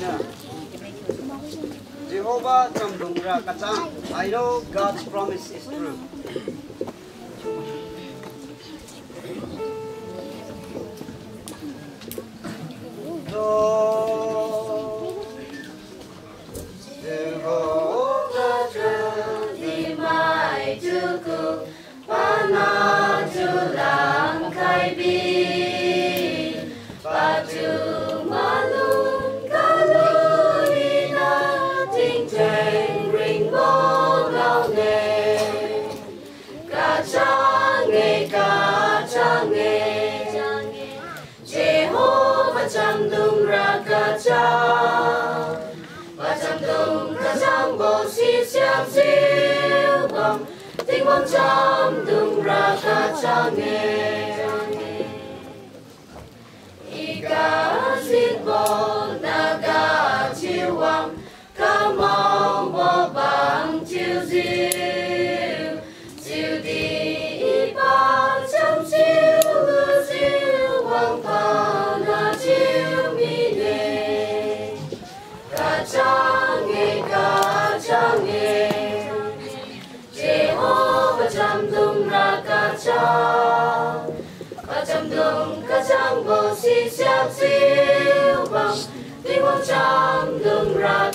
Gracias. Jehovah I know God's promise is true. Trăm tung cả trăm bộ si xiang siêu bằng tiếng bóng trăm tung ra cả cha nghe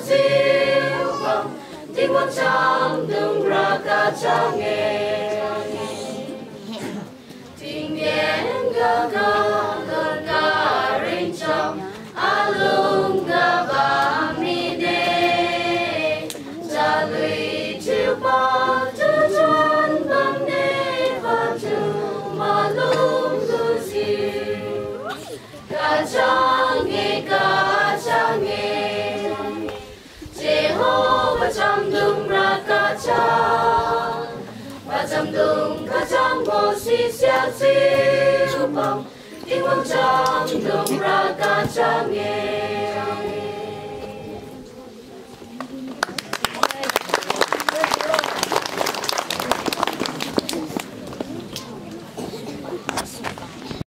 si siap siu bang, Tingwang chamdung rakachange, Ting bien ga ga ga ga 西厢西厢，金光中，露马甲长衣。